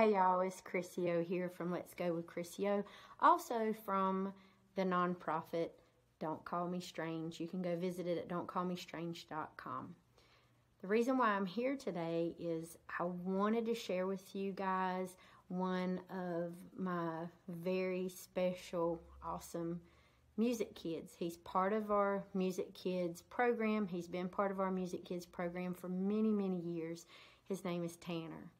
Hey y'all, it's Crissy O here from Let's Go with Crissy O. Also from the nonprofit Don't Call Me Strange. You can go visit it at don'tcallmestrange.com. The reason why I'm here today is I wanted to share with you guys one of my very special, awesome Music Kids. He's part of our Music Kids program. He's been part of our Music Kids program for many, many years. His name is Tanner.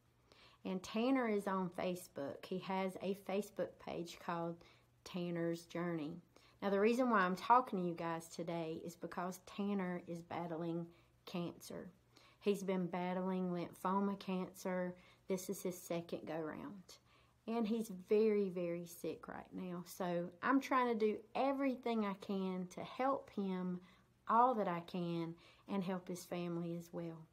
And Tanner is on Facebook. He has a Facebook page called Tanner's Journey. Now, the reason why I'm talking to you guys today is because Tanner is battling cancer. He's been battling lymphoma cancer. This is his second go round. And he's very, very sick right now. So I'm trying to do everything I can to help him all that I can and help his family as well.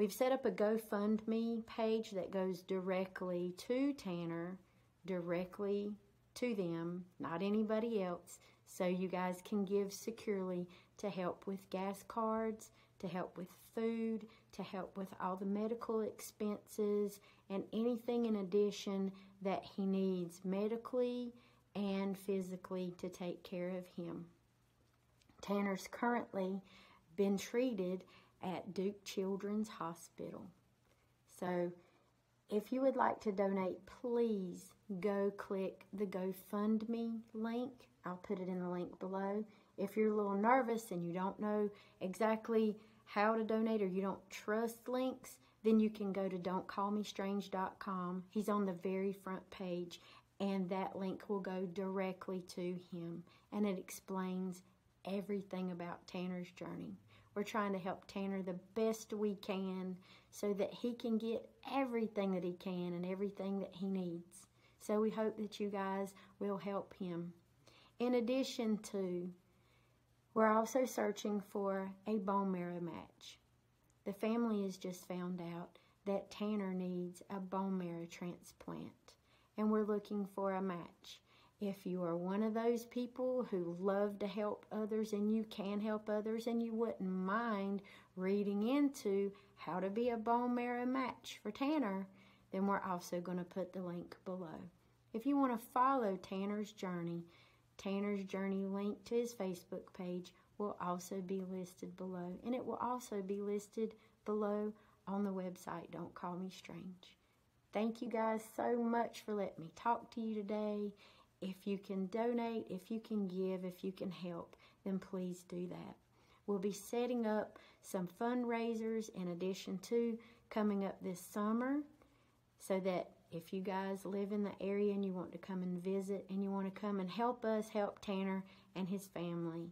We've set up a GoFundMe page that goes directly to Tanner, directly to them, not anybody else, so you guys can give securely to help with gas cards, to help with food, to help with all the medical expenses, and anything in addition that he needs medically and physically to take care of him. Tanner's currently been treated at Duke Children's Hospital. So if you would like to donate, please go click the GoFundMe link. I'll put it in the link below. If you're a little nervous and you don't know exactly how to donate or you don't trust links, then you can go to don'tcallmestrange.com. He's on the very front page and that link will go directly to him and it explains everything about Tanner's journey. We're trying to help Tanner the best we can so that he can get everything that he can and everything that he needs. So we hope that you guys will help him. In addition to, we're also searching for a bone marrow match. The family has just found out that Tanner needs a bone marrow transplant, and we're looking for a match. If you are one of those people who love to help others and you can help others and you wouldn't mind reading into how to be a bone marrow match for Tanner, then we're also going to put the link below. If you want to follow Tanner's journey, Tanner's journey link to his Facebook page will also be listed below. And it will also be listed below on the website Don't Call Me Strange. Thank you guys so much for letting me talk to you today. If you can donate, if you can give, if you can help, then please do that. We'll be setting up some fundraisers in addition to coming up this summer so that if you guys live in the area and you want to come and visit and you want to come and help us help Tanner and his family,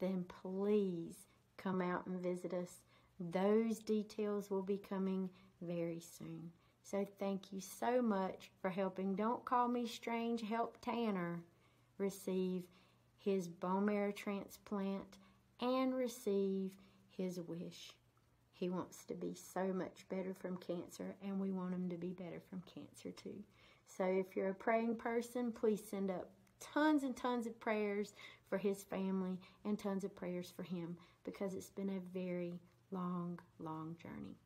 then please come out and visit us. Those details will be coming very soon. So thank you so much for helping Don't Call Me Strange help Tanner receive his bone marrow transplant and receive his wish. He wants to be so much better from cancer, and we want him to be better from cancer too. So if you're a praying person, please send up tons and tons of prayers for his family and tons of prayers for him because it's been a very long, long journey.